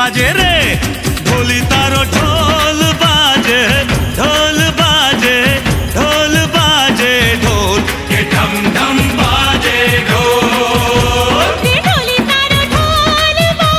बाजे रे।